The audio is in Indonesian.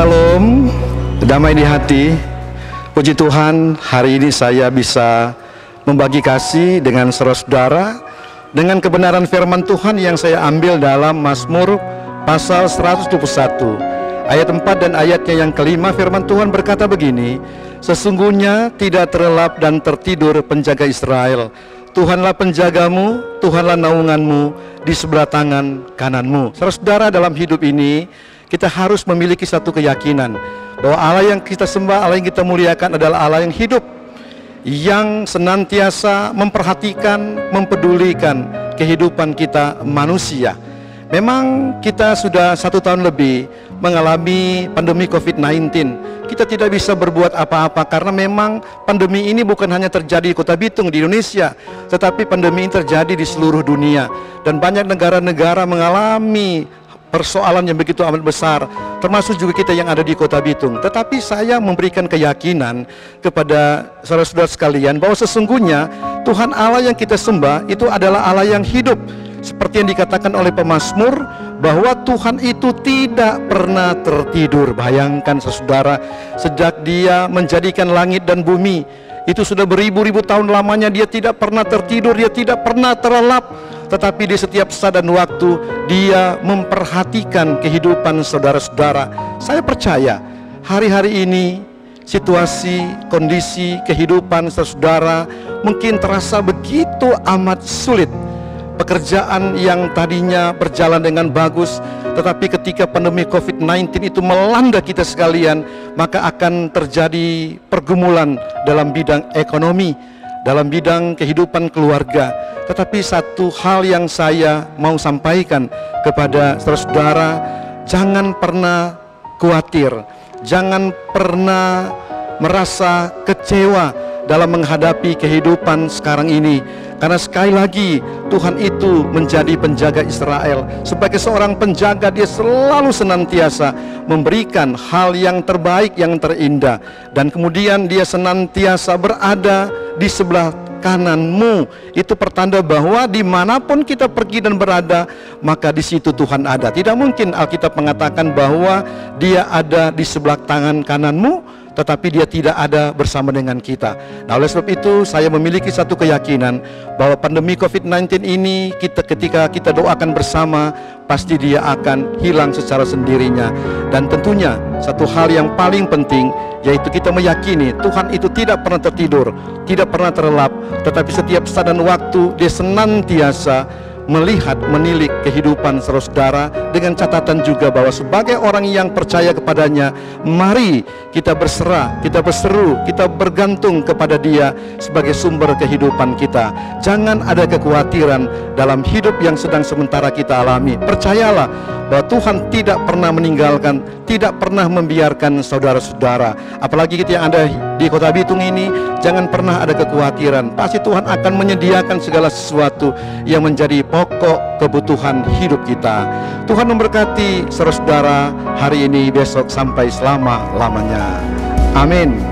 Salam, damai di hati. Puji Tuhan, hari ini saya bisa membagi kasih dengan saudara-saudara dengan kebenaran firman Tuhan yang saya ambil dalam Mazmur pasal 121 ayat 4 dan ayatnya yang kelima firman Tuhan berkata begini sesungguhnya tidak terlelap dan tertidur penjaga Israel Tuhanlah penjagamu, Tuhanlah naunganmu di sebelah tangan kananmu. Saudara-saudara dalam hidup ini kita harus memiliki satu keyakinan bahwa Allah yang kita sembah, Allah yang kita muliakan adalah Allah yang hidup yang senantiasa memperhatikan, mempedulikan kehidupan kita manusia. Memang kita sudah satu tahun lebih mengalami pandemi COVID-19. Kita tidak bisa berbuat apa-apa karena memang pandemi ini bukan hanya terjadi di Kota Bitung di Indonesia, tetapi pandemi ini terjadi di seluruh dunia dan banyak negara-negara mengalami persoalan yang begitu amat besar termasuk juga kita yang ada di kota Bitung. Tetapi saya memberikan keyakinan kepada saudara-saudara sekalian bahwa sesungguhnya Tuhan Allah yang kita sembah itu adalah Allah yang hidup. Seperti yang dikatakan oleh pemazmur bahwa Tuhan itu tidak pernah tertidur. Bayangkan saudara sejak dia menjadikan langit dan bumi itu sudah beribu-ribu tahun lamanya dia tidak pernah tertidur dia tidak pernah terlelap tetapi di setiap saat dan waktu dia memperhatikan kehidupan saudara-saudara. Saya percaya hari-hari ini situasi, kondisi, kehidupan saudara mungkin terasa begitu amat sulit. Pekerjaan yang tadinya berjalan dengan bagus, tetapi ketika pandemi COVID-19 itu melanda kita sekalian, maka akan terjadi pergumulan dalam bidang ekonomi, dalam bidang kehidupan keluarga. Tetapi satu hal yang saya mau sampaikan kepada saudara-saudara, jangan pernah khawatir, jangan pernah merasa kecewa dalam menghadapi kehidupan sekarang ini. Karena sekali lagi Tuhan itu menjadi penjaga Israel. Sebagai seorang penjaga dia selalu senantiasa memberikan hal yang terbaik, yang terindah. Dan kemudian dia senantiasa berada di sebelah kananmu itu pertanda bahwa di mana pun kita pergi dan berada maka di situ Tuhan ada tidak mungkin Alkitab mengatakan bahwa dia ada di sebelah tangan kananmu tetapi dia tidak ada bersama dengan kita. Nah, oleh sebab itu saya memiliki satu keyakinan bahwa pandemi COVID-19 ini kita ketika kita doakan bersama pasti dia akan hilang secara sendirinya. Dan tentunya satu hal yang paling penting yaitu kita meyakini Tuhan itu tidak pernah tertidur, tidak pernah terlelap, tetapi setiap saat dan waktu dia senantiasa melihat menilik kehidupan saudara dengan catatan juga bahwa sebagai orang yang percaya kepadanya mari kita berserah kita berseru kita bergantung kepada dia sebagai sumber kehidupan kita jangan ada kekhawatiran dalam hidup yang sedang sementara kita alami percayalah bahwa Tuhan tidak pernah meninggalkan, tidak pernah membiarkan saudara-saudara. Apalagi kita yang ada di kota Bitung ini, jangan pernah ada kekhawatiran. Pasti Tuhan akan menyediakan segala sesuatu yang menjadi pokok kebutuhan hidup kita. Tuhan memberkati saudara-saudara hari ini, besok sampai selama-lamanya. Amin.